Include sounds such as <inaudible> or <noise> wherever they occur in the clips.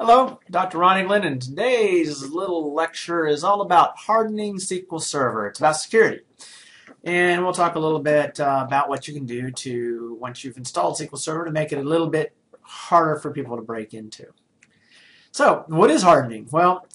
Hello, Dr. Ron Eaglin, and today's little lecture is all about hardening SQL Server. It's about security. And we'll talk a little bit uh, about what you can do to, once you've installed SQL Server, to make it a little bit harder for people to break into. So, what is hardening? Well,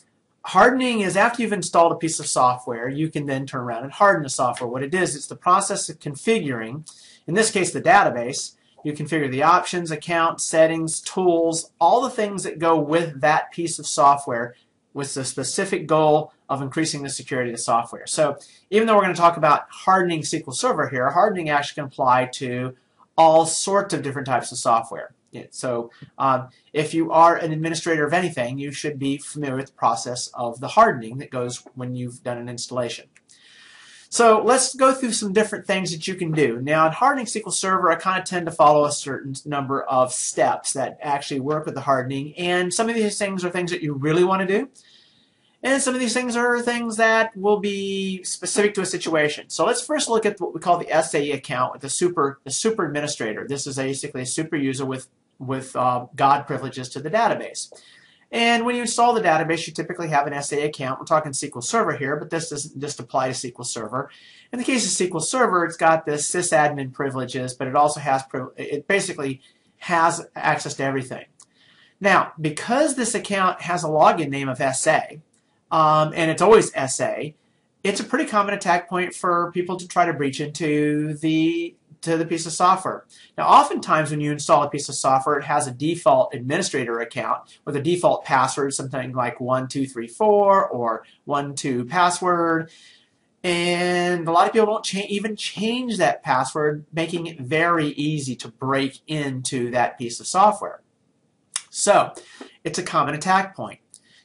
hardening is after you've installed a piece of software, you can then turn around and harden the software. What it is, it's the process of configuring, in this case the database, you configure the options, account, settings, tools, all the things that go with that piece of software with the specific goal of increasing the security of the software. So even though we're going to talk about hardening SQL Server here, hardening actually can apply to all sorts of different types of software. So um, if you are an administrator of anything, you should be familiar with the process of the hardening that goes when you've done an installation. So let's go through some different things that you can do. Now in hardening SQL Server, I kind of tend to follow a certain number of steps that actually work with the hardening. And some of these things are things that you really want to do. And some of these things are things that will be specific to a situation. So let's first look at what we call the SAE account with the super, the super administrator. This is basically a super user with, with uh, God privileges to the database. And when you install the database, you typically have an SA account. We're talking SQL Server here, but this doesn't just apply to SQL Server. In the case of SQL Server, it's got this sysadmin privileges, but it also has, it basically has access to everything. Now, because this account has a login name of SA, um, and it's always SA, it's a pretty common attack point for people to try to breach into the to the piece of software. Now, oftentimes when you install a piece of software, it has a default administrator account with a default password, something like 1234 or 12 password. And a lot of people won't cha even change that password, making it very easy to break into that piece of software. So, it's a common attack point.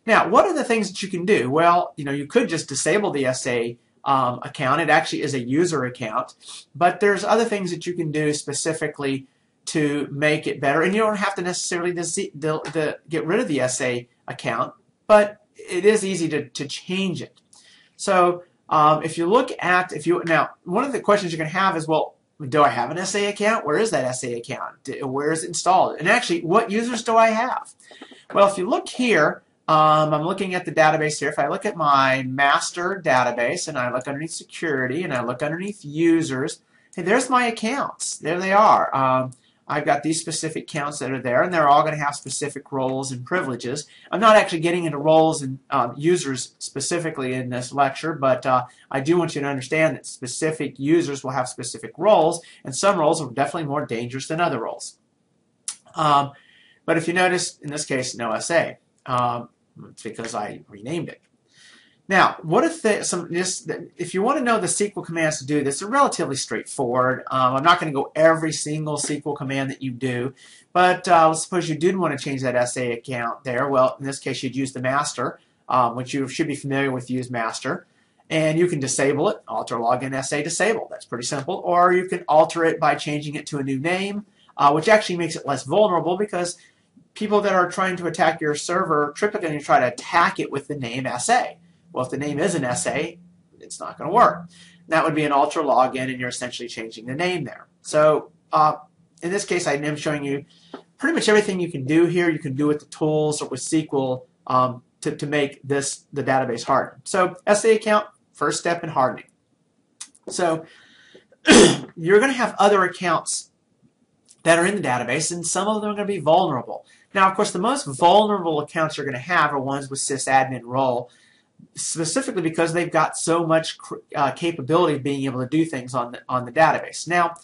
Now, what are the things that you can do? Well, you know, you could just disable the SA um, account. It actually is a user account, but there's other things that you can do specifically to make it better. And you don't have to necessarily get rid of the SA account, but it is easy to, to change it. So um, if you look at, if you now, one of the questions you're going to have is, well, do I have an SA account? Where is that SA account? Where is it installed? And actually, what users do I have? Well, if you look here, um, I'm looking at the database here. If I look at my master database and I look underneath security and I look underneath users, hey, there's my accounts. There they are. Um, I've got these specific accounts that are there, and they're all going to have specific roles and privileges. I'm not actually getting into roles and um, users specifically in this lecture, but uh, I do want you to understand that specific users will have specific roles, and some roles are definitely more dangerous than other roles. Um, but if you notice, in this case, no SA. It's because I renamed it. Now, what if the, some this, if you want to know the SQL commands to do this, they're relatively straightforward. Um, I'm not going to go every single SQL command that you do, but uh, let's suppose you did want to change that SA account there. Well, in this case, you'd use the master, um, which you should be familiar with. Use master, and you can disable it. Alter login SA disable. That's pretty simple. Or you can alter it by changing it to a new name, uh, which actually makes it less vulnerable because people that are trying to attack your server typically try to attack it with the name SA. Well, if the name is an SA, it's not going to work. That would be an alter login, and you're essentially changing the name there. So uh, in this case, I am showing you pretty much everything you can do here. You can do with the tools or with SQL um, to, to make this the database harden. So SA account, first step in hardening. So <clears throat> you're going to have other accounts that are in the database, and some of them are going to be vulnerable. Now, of course, the most vulnerable accounts you're going to have are ones with sysadmin role, specifically because they've got so much uh, capability of being able to do things on the, on the database. Now,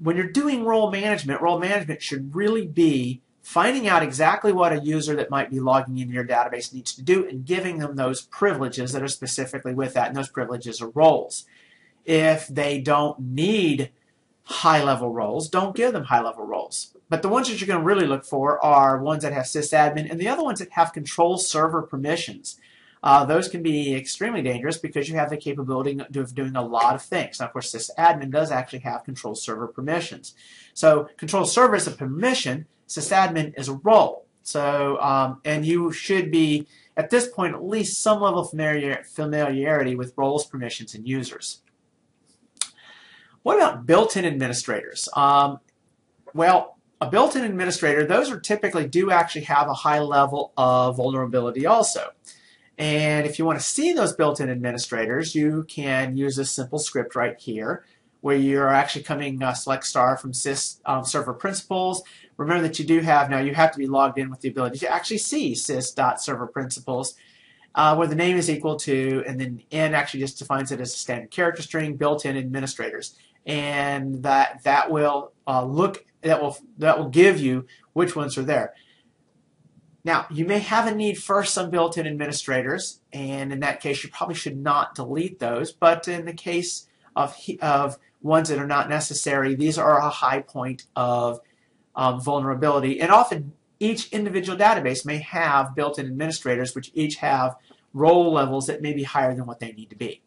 when you're doing role management, role management should really be finding out exactly what a user that might be logging into your database needs to do and giving them those privileges that are specifically with that, and those privileges are roles. If they don't need high-level roles, don't give them high-level roles. But the ones that you're going to really look for are ones that have sysadmin and the other ones that have control server permissions. Uh, those can be extremely dangerous because you have the capability of doing a lot of things. Now, of course, sysadmin does actually have control server permissions. So control server is a permission, sysadmin is a role. So, um, and you should be, at this point, at least some level of familiar, familiarity with roles, permissions, and users. What about built-in administrators? Um, well, a built-in administrator, those are typically do actually have a high level of vulnerability also. And if you want to see those built-in administrators, you can use this simple script right here where you're actually coming uh, select star from sys um, server principals. Remember that you do have, now you have to be logged in with the ability to actually see sys.server principals uh, where the name is equal to, and then n actually just defines it as a standard character string, built-in administrators. And that, that will uh, look, that will, that will give you which ones are there. Now, you may have a need for some built-in administrators, and in that case, you probably should not delete those. But in the case of, of ones that are not necessary, these are a high point of um, vulnerability. And often, each individual database may have built-in administrators, which each have role levels that may be higher than what they need to be.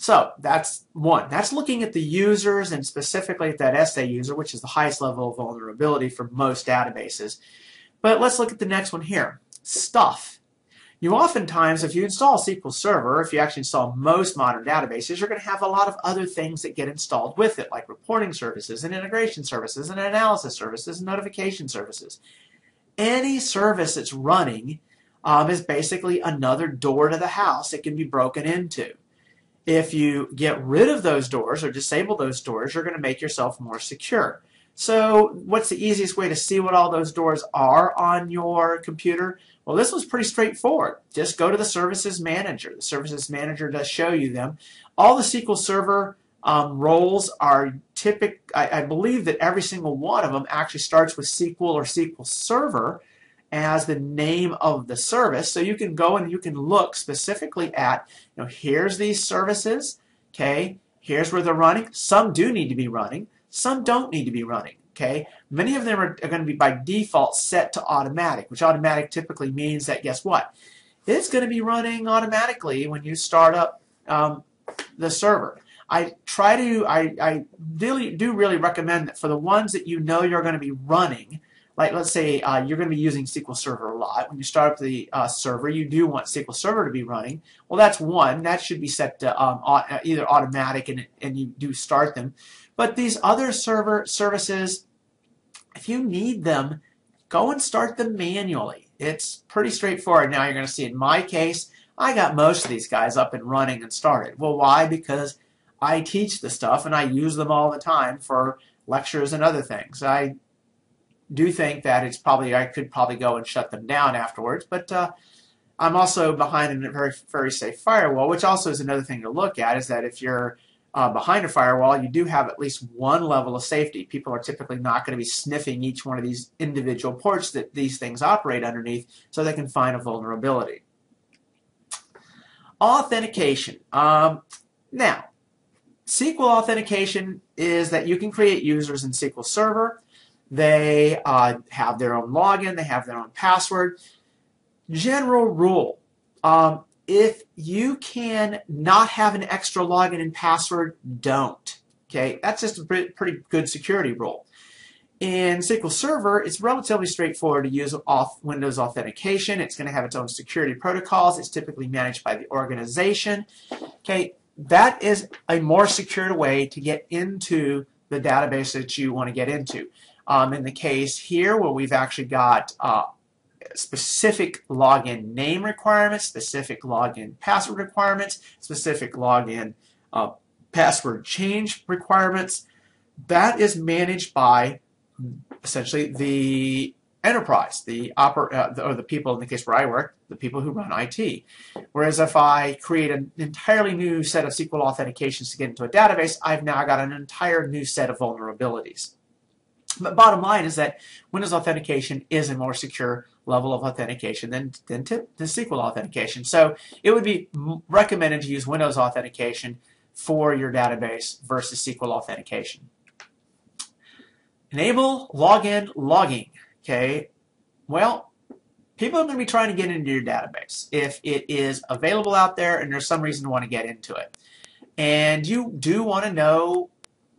So that's one. That's looking at the users and specifically at that SA user, which is the highest level of vulnerability for most databases. But let's look at the next one here, stuff. You oftentimes, if you install SQL Server, if you actually install most modern databases, you're going to have a lot of other things that get installed with it, like reporting services and integration services and analysis services and notification services. Any service that's running um, is basically another door to the house it can be broken into. If you get rid of those doors or disable those doors, you're going to make yourself more secure. So what's the easiest way to see what all those doors are on your computer? Well, this was pretty straightforward. Just go to the Services Manager. The Services Manager does show you them. All the SQL Server um, roles are typical. I, I, believe that every single one of them actually starts with SQL or SQL Server as the name of the service. So you can go and you can look specifically at, you know, here's these services, okay, here's where they're running. Some do need to be running. Some don't need to be running. Okay, many of them are, are going to be by default set to automatic, which automatic typically means that guess what? It's going to be running automatically when you start up um, the server. I try to, I, I really do really recommend that for the ones that you know you're going to be running, like let's say uh, you're going to be using SQL Server a lot. When you start up the uh, server, you do want SQL Server to be running. Well, that's one. That should be set to um, either automatic and, and you do start them. But these other server services, if you need them, go and start them manually. It's pretty straightforward. Now you're going to see in my case, I got most of these guys up and running and started. Well, why? Because I teach the stuff and I use them all the time for lectures and other things. I do think that it's probably I could probably go and shut them down afterwards, but uh, I'm also behind a very very safe firewall, which also is another thing to look at. Is that if you're uh, behind a firewall, you do have at least one level of safety. People are typically not going to be sniffing each one of these individual ports that these things operate underneath so they can find a vulnerability. Authentication. Um, now, SQL authentication is that you can create users in SQL Server. They uh, have their own login, they have their own password. General rule. Um, if you can not have an extra login and password, don't. Okay, that's just a pretty good security rule. In SQL Server, it's relatively straightforward to use off Windows authentication. It's going to have its own security protocols. It's typically managed by the organization. Okay, that is a more secure way to get into the database that you want to get into. Um, in the case here where we've actually got uh, specific login name requirements, specific login password requirements, specific login uh, password change requirements. That is managed by essentially the enterprise, the oper uh, the, or the people in the case where I work, the people who run IT. Whereas if I create an entirely new set of SQL authentications to get into a database, I've now got an entire new set of vulnerabilities. But bottom line is that Windows authentication is a more secure level of authentication than, than, to, than SQL authentication. So it would be recommended to use Windows authentication for your database versus SQL authentication. Enable login logging. Okay, well, people are going to be trying to get into your database if it is available out there and there's some reason to want to get into it. And you do want to know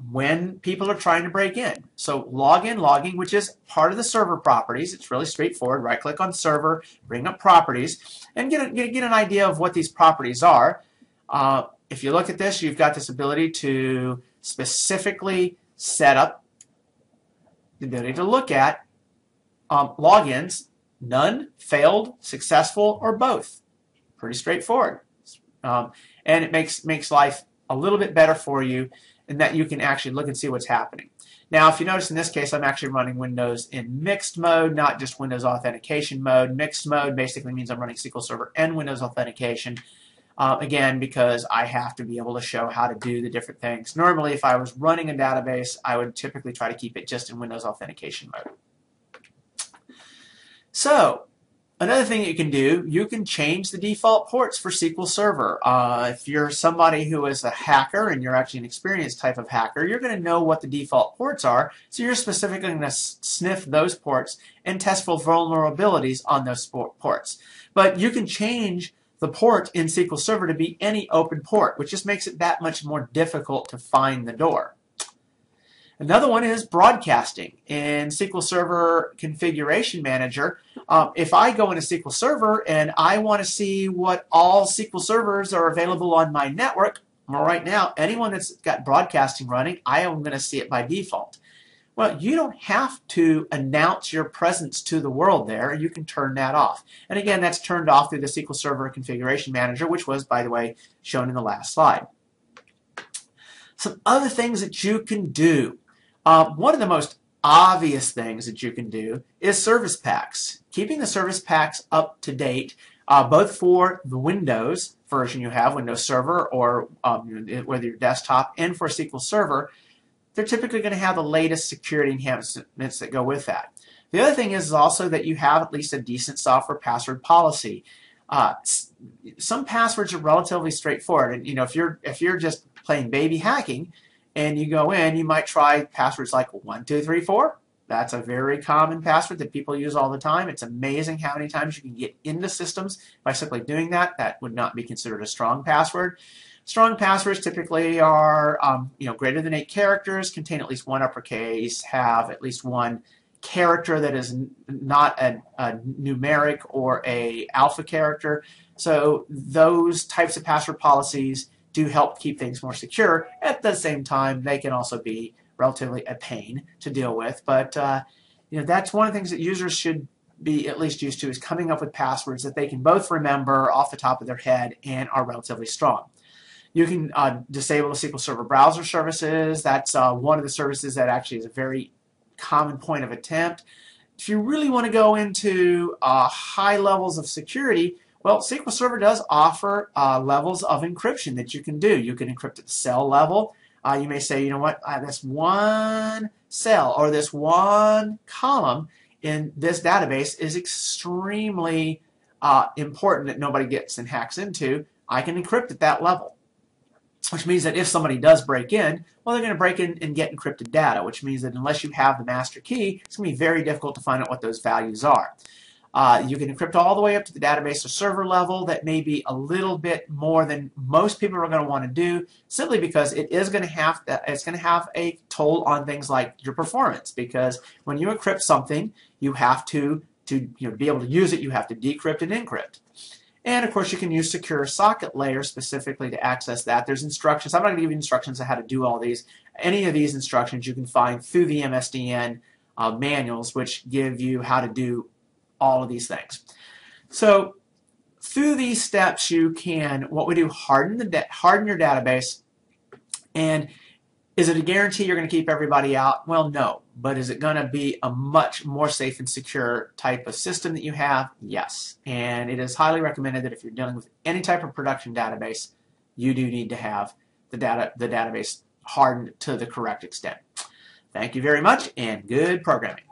when people are trying to break in. So login logging, which is part of the server properties. It's really straightforward. Right click on server, bring up properties, and get, a, get, an idea of what these properties are. Uh, if you look at this, you've got this ability to specifically set up the ability to look at um, logins, none, failed, successful, or both. Pretty straightforward. Um, and it makes, makes life a little bit better for you in that you can actually look and see what's happening. Now, if you notice in this case, I'm actually running Windows in mixed mode, not just Windows authentication mode. Mixed mode basically means I'm running SQL Server and Windows authentication. Uh, again, because I have to be able to show how to do the different things. Normally, if I was running a database, I would typically try to keep it just in Windows authentication mode. So, Another thing you can do, you can change the default ports for SQL Server. Uh, if you're somebody who is a hacker and you're actually an experienced type of hacker, you're going to know what the default ports are. So you're specifically going to sniff those ports and test for vulnerabilities on those ports. But you can change the port in SQL Server to be any open port, which just makes it that much more difficult to find the door. Another one is broadcasting. In SQL Server Configuration Manager, um, if I go into SQL Server and I want to see what all SQL servers are available on my network, well, right now, anyone that's got broadcasting running, I am going to see it by default. Well, you don't have to announce your presence to the world there. You can turn that off. And again, that's turned off through the SQL Server Configuration Manager, which was, by the way, shown in the last slide. Some other things that you can do. Uh, one of the most obvious things that you can do is service packs. Keeping the service packs up to date, uh, both for the Windows version you have, Windows Server, or um, whether your desktop, and for SQL Server, they're typically going to have the latest security enhancements that go with that. The other thing is also that you have at least a decent software password policy. Uh, some passwords are relatively straightforward, and you know if you're if you're just playing baby hacking, and you go in, you might try passwords like 1234. That's a very common password that people use all the time. It's amazing how many times you can get into systems by simply doing that. That would not be considered a strong password. Strong passwords typically are um, you know, greater than eight characters, contain at least one uppercase, have at least one character that is not a, a, numeric or a alpha character. So those types of password policies do help keep things more secure. At the same time, they can also be relatively a pain to deal with. But uh, you know that's one of the things that users should be at least used to is coming up with passwords that they can both remember off the top of their head and are relatively strong. You can uh, disable the SQL Server browser services. That's uh, one of the services that actually is a very common point of attempt. If you really want to go into uh, high levels of security, well, SQL Server does offer uh, levels of encryption that you can do. You can encrypt at the cell level. Uh, you may say, you know what, uh, this one cell or this one column in this database is extremely uh, important that nobody gets and hacks into. I can encrypt at that level, which means that if somebody does break in, well, they're going to break in and get encrypted data, which means that unless you have the master key, it's going to be very difficult to find out what those values are. Uh, you can encrypt all the way up to the database or server level. That may be a little bit more than most people are going to want to do, simply because it is going to have to, it's going to have a toll on things like your performance. Because when you encrypt something, you have to to you know, be able to use it, you have to decrypt and encrypt. And of course, you can use secure socket layer specifically to access that. There's instructions. I'm not going to give you instructions on how to do all these. Any of these instructions you can find through the MSDN uh, manuals, which give you how to do all of these things. So through these steps, you can, what we do, harden, the harden your database. And is it a guarantee you're going to keep everybody out? Well, no. But is it going to be a much more safe and secure type of system that you have? Yes. And it is highly recommended that if you're dealing with any type of production database, you do need to have the data the database hardened to the correct extent. Thank you very much and good programming.